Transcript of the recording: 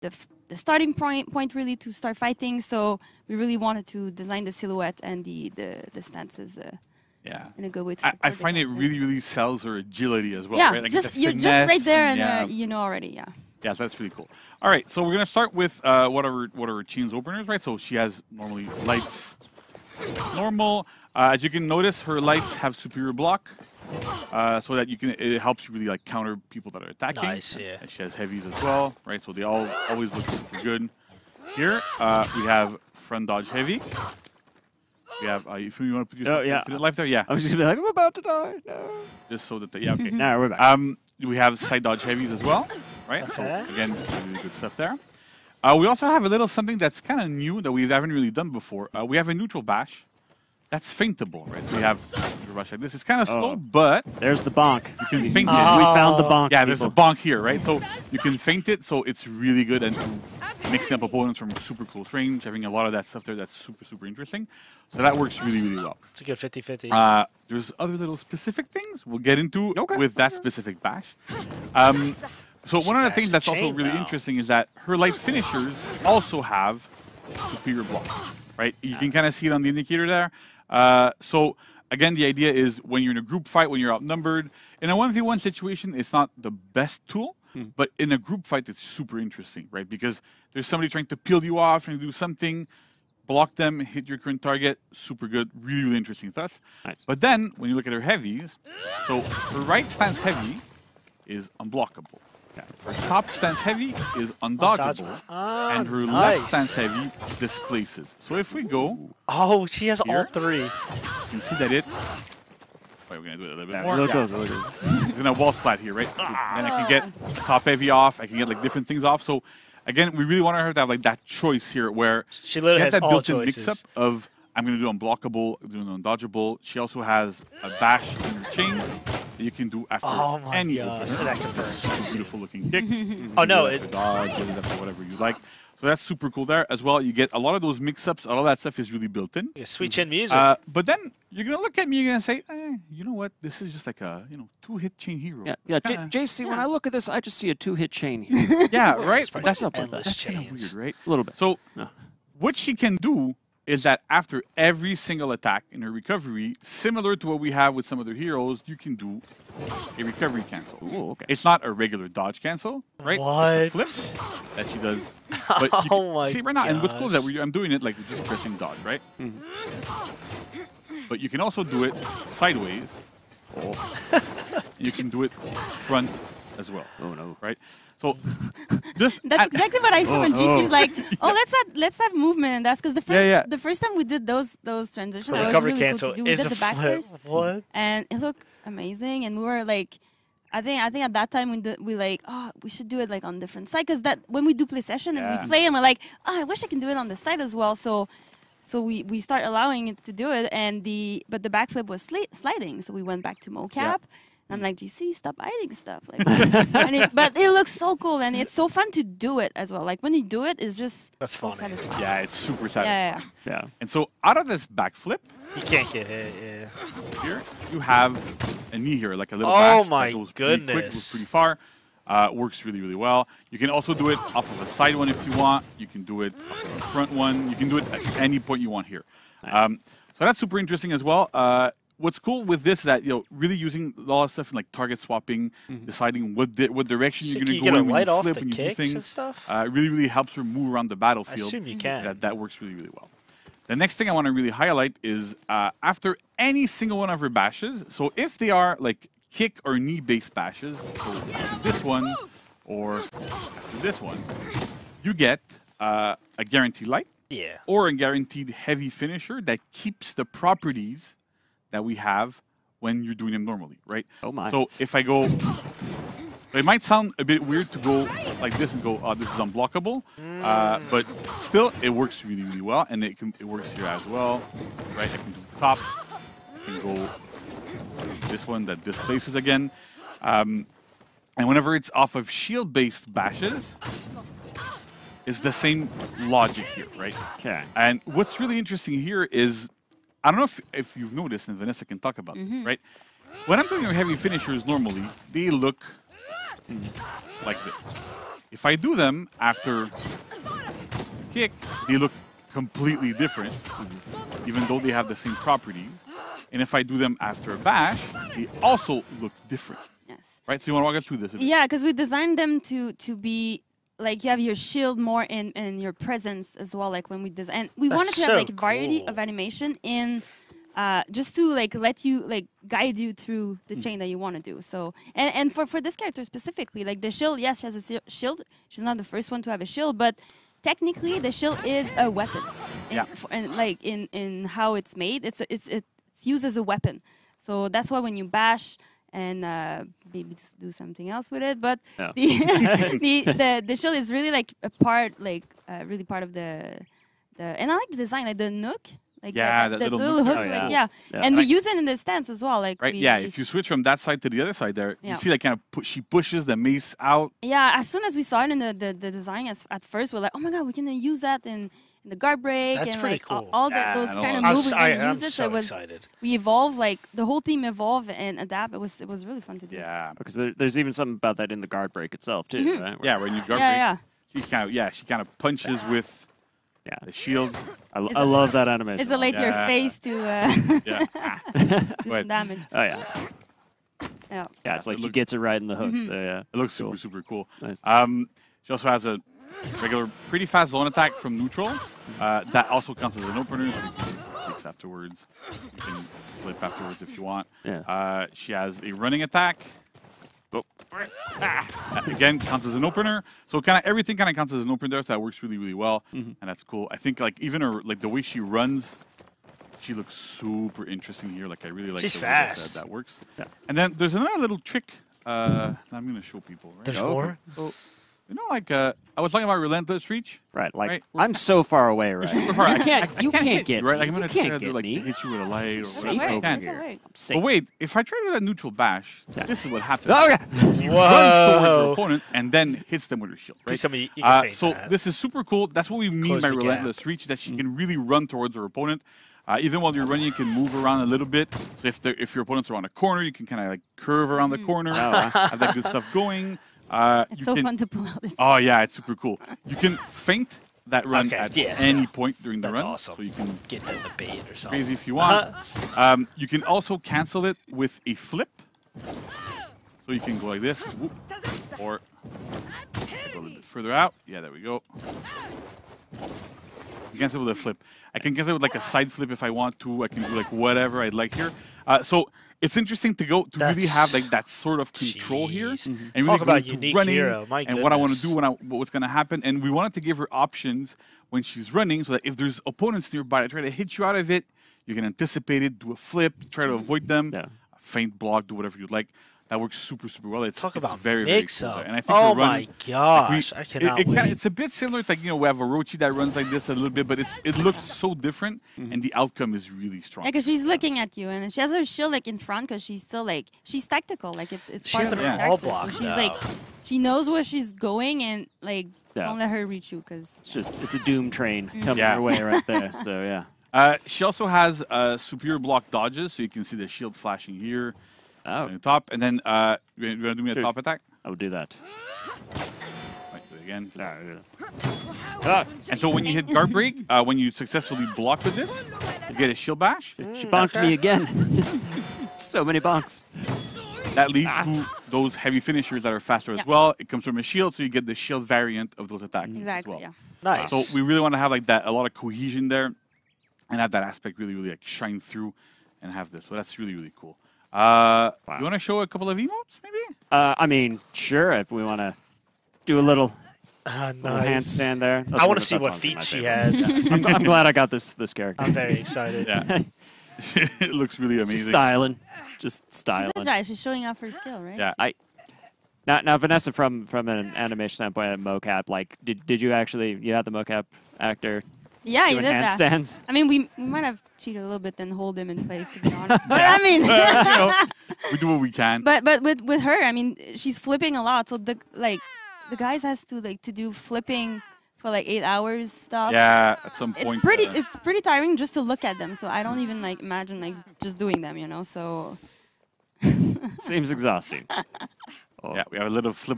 the, the starting point point really to start fighting. So we really wanted to design the silhouette and the the, the stances uh, Yeah. in a good way. To I, I find it really, really sells her agility as well, yeah, right? Like just you're just right there, and and yeah. uh, you know already. Yeah. Yeah, that's really cool. All right, so we're gonna start with uh, what are what are her chains openers, right? So she has normally lights, normal. Uh, as you can notice, her lights have superior block, uh, so that you can it helps you really like counter people that are attacking. Nice, yeah. And she has heavies as well, right? So they all always look super good. Here uh, we have front dodge heavy. We have uh, if you want to put your Oh, yeah. life there, yeah, I was just gonna be like, I'm about to die. No. just so that the, yeah okay. Nah, we're back. Um, we have side dodge heavies as well, right? Okay. So again, really good stuff there. Uh, we also have a little something that's kind of new that we haven't really done before. Uh, we have a neutral bash that's feintable, right? So we have neutral bash like this. It's kind of slow, Oh. but There's the bonk. you can feint we it. We found the Oh. bonk. Yeah, there's a bonk here, right? So you can feint it, so it's really good and mixing up opponents from super close range, having a lot of that stuff there that's super, super interesting. So that works really, really well. It's a good 50-50. Uh, there's other little specific things we'll get into Okay. with that specific bash. Um, so one of the things that's also really now. interesting is that her light finishers also have superior block, right? You can kind of see it on the indicator there. Uh, so again, the idea is when you're in a group fight, when you're outnumbered, in a 1v1 situation, it's not the best tool, but in a group fight, it's super interesting, right? Because there's somebody trying to peel you off, trying to do something, block them, hit your current target, super good, really, really interesting stuff. Nice. But then when you look at her heavies, so her right stance heavy is unblockable. Her top stance heavy is undodgeable, Undodgeable. Ah, and her nice. left stance heavy displaces. So if we go, oh, she has all three. you can see that it. Wait, we're gonna do it a little bit Yeah, more. look Yeah. close, look close. It's gonna wall splat here, right? And I can get top heavy off. I can get like different things off. So again, we really want her to have like that choice here, where She literally has that all built-in choices. mix-up of I'm going to do unblockable, doing undodgeable. She also has a bash in her chains that you can do after Oh my any gosh, opener. that It's a confirms. super beautiful looking kick. Oh, no, do it it- after dodge, it after whatever you like. So that's super cool there as well. You get a lot of those mix-ups. All that stuff is really built in. Yeah, Sweet chin music. Uh, but then you're gonna look at me. You're gonna say, eh, you know what? This is just like a you know two-hit chain hero. Yeah, yeah. J- Kinda- JC, when I look at this, I just see a two-hit chain here. yeah, right. That's, up with endless that? that's kind of weird, right? a little bit. So, No. what she can do is that after every single attack in her recovery, similar to what we have with some other heroes, you can do a recovery cancel. Ooh, okay. It's not a regular dodge cancel, right? It's a What? flip that she does. But Oh can my see right now, and what's cool is that we, I'm doing it like just pressing dodge, right? Mm-hmm. But you can also do it sideways. you can do it front as well, Oh no. right? So just That's at- exactly what I saw when Oh, GC's oh. like, oh, let's have let's have movement, and that's because the first Yeah, yeah. the first time we did those those transitions, The that was really cancel cool to do. We is did the back flip. first, What? and it looked amazing, and we were like. I think I think at that time we did, we like oh we should do it like on different side because that when we do play session and we play and we're like oh I wish I can do it on the side as well so so we, we start allowing it to do it and the but the backflip was sli- sliding so we went back to mocap and I'm like DC stop hiding stuff like and it, but it looks so cool and it's so fun to do it as well like when you do it it's just That's so funny. satisfying. yeah, it's super yeah, satisfying. yeah, Yeah. And so out of this backflip, You can't get hit. Yeah. here you have a knee here, like a little Oh bash my that goes pretty quick, goes goodness. pretty far. Uh, works really, really well. You can also do it off of a side one if you want. You can do it off of a front one. You can do it at any point you want here. Um, so that's super interesting as well. Uh, what's cool with this is that you know really using a lot of stuff in like target swapping, deciding what di- what direction So you're going to get go a in when light you off flip the when you do kicks and things. stuff? Uh, really, really helps her move around the I battlefield. assume you can. That that works really, really well. The next thing I want to really highlight is uh, after any single one of her bashes. So if they are like kick or knee based bashes, so after this one or after this one, you get uh, a guaranteed light Yeah. or a guaranteed heavy finisher that keeps the properties that we have when you're doing them normally, right? Oh my. So if I go, it might sound a bit weird to go like this and go, oh, this is unblockable, uh, but still it works really, really well, and it can it works here as well, right? I can do top, I can go this one that displaces again, um, and whenever it's off of shield-based bashes, it's the same logic here, right? Okay. And what's really interesting here is, I don't know if, if you've noticed, and Vanessa can talk about this, mm-hmm. right? When I'm doing heavy finishers normally, they look like this, If I do them after kick, they look completely different, even though they have the same properties. And if I do them after a bash, they also look different, Yes. right? So you want to walk us through this? Yeah, because we designed them to to be like you have your shield more in in your presence as well. Like when we design, and we wanted to That's have so like variety cool. of animation in. Uh, just to like let you like guide you through the chain that you want to do. So and, and for for this character specifically, like the shield, yes, she has a si- shield. She's not the first one to have a shield, but technically the shield is a weapon. In, Yeah. for- and like in in how it's made, it's a, it's it's used as a weapon. So that's why when you bash and uh, maybe do something else with it, but the, the the the shield is really like a part, like uh, really part of the the. And I like the design, like the nook. Like Yeah, that little little hook, Oh, yeah. yeah, Yeah. and we use it in the stance as well, like Right? we, Yeah. If you switch from that side to the other side, there Yeah. you see like kind of pu- she pushes the mace out. Yeah, as soon as we saw it in the, the, the design, as, at first we're like, oh my god, we can use that in the guard break That's and like all- cool. all the, Yeah, those kind of moves s- we're I- gonna I'm use it. so it was excited. we evolve like the whole team evolve and adapt. It was it was really fun to do. Yeah. Because there, there's even something about that in the guard break itself too, right? Yeah. When you guard yeah, break, yeah. she kind of yeah she kind of punches with yeah. the shield. I, Is I it- love that animation. It's a late to your face to uh, Yeah. do some damage. Oh yeah, Yeah. yeah. It's it like she look- gets it right in the hook. Mm-hmm. So yeah, It looks Cool. super super cool. Nice. Um, she also has a regular, pretty fast zone attack from neutral. Uh, that also counts as an opener, so you can kicks afterwards. You can flip afterwards if you want. Yeah. Uh, she has a running attack. Oh. Ah. Again, counts as an opener. So kind of everything kind of counts as an opener there. So that works really, really well, Mm-hmm. and that's cool. I think like even her like the way she runs, she looks super interesting here. Like I really like She's the way that- fast. That, that works. Yeah. And then there's another little trick. Uh, I'm gonna show people. Right? There's Oh, more. You know, like uh, I was talking about relentless reach. right. Like Right. I'm so far away, right? super far. I- You can't. I you can't can't get right. Like I'm gonna can't try to get like me. hit you with a light or Safe whatever. I over can't. Here. I'm safe. But wait, if I try to do a neutral bash, Yeah. this is what happens. Oh, okay. She runs towards her opponent and then hits them with her shield. Right? Please me you- you Uh, so that. this is super cool. That's what we mean Close by the gap. relentless reach. That she can really run towards her opponent. Uh, even while you're running, you can move around a little bit. So if the, if your opponent's around a corner, you can kind of like curve around the corner. wow. have that good stuff going. Uh, It's you so can, fun to pull out this. Oh yeah, it's super cool. You can feint that run Okay, at yes. any point during the That's run, awesome. so you can Get them the bait or something. crazy if you want. um, you can also cancel it with a flip, so you can go like this, whoop, or go a little bit further out. Yeah, there we go. You cancel with a flip. I can cancel it with like a side flip if I want to. I can do like whatever I'd like here. Uh, so it's interesting to go to really have like that sort of control here, and really Talk about unique running hero, my and what I want to do when I what's going to happen. And we wanted to give her options when she's running, so that if there's opponents nearby that try to hit you out of it, you can anticipate it, do a flip, try to avoid them, Yeah. feint block, do whatever you'd like. That works super super well. It's, Talk it's about very very mix cool. up. And I think oh the run, Oh my like, we- gosh, I it- cannot it kinda- wait. it's a bit similar to like you know we have an Orochi that runs like this a little bit, but it's it looks so different, Mm-hmm. and the outcome is really strong. Yeah, because she's looking at you, and she has her shield like in front, because she's still like she's tactical, like it's it's She part of even her Yeah. character. So she's now. like, she knows where she's going, and like Yeah. don't let her reach you, because It's just it's a doom train coming Yeah. our way right there. So yeah. Uh, she also has uh, superior block dodges, so you can see the shield flashing here Oh, on the top, and then uh, you want to do me a Sure. top attack? I will do that. Right, do again. Ah, And so when you hit guard break, uh, when you successfully block with this, you get a shield bash. she bonked me again. so many bonks. That leads to those heavy finishers that are faster as well. It comes from a shield, so you get the shield variant of those attacks exactly, as well. yeah. nice. So we really want to have like that, a lot of cohesion there, and have that aspect really, really like shine through, and have this. So that's really, really cool. Uh, Wow. You want to show a couple of emotes, maybe? Uh, I mean, sure, if we want to do a little, Ah, little handstand there. That's I want to see what honestly my feats she has. I'm, I'm glad I got this this character. I'm very excited. Yeah. it looks really Just amazing. styling, just styling. That's right. She's showing off her skill, right? Yeah. I now now Vanessa from from an animation standpoint at mocap like did did you actually you had the mocap actor Yeah, you doing did that. handstands? I mean, we, we might have cheated a little bit and hold him in place, to be honest. But I mean, you know, we do what we can. but but with with her, I mean, she's flipping a lot. So the like, the guys has to like to do flipping for like eight hours stuff. yeah, at some point. It's pretty. uh, It's pretty tiring just to look at them. So I don't even like imagine like just doing them. You know. So Seems exhausting. Oh. yeah, we have a little flip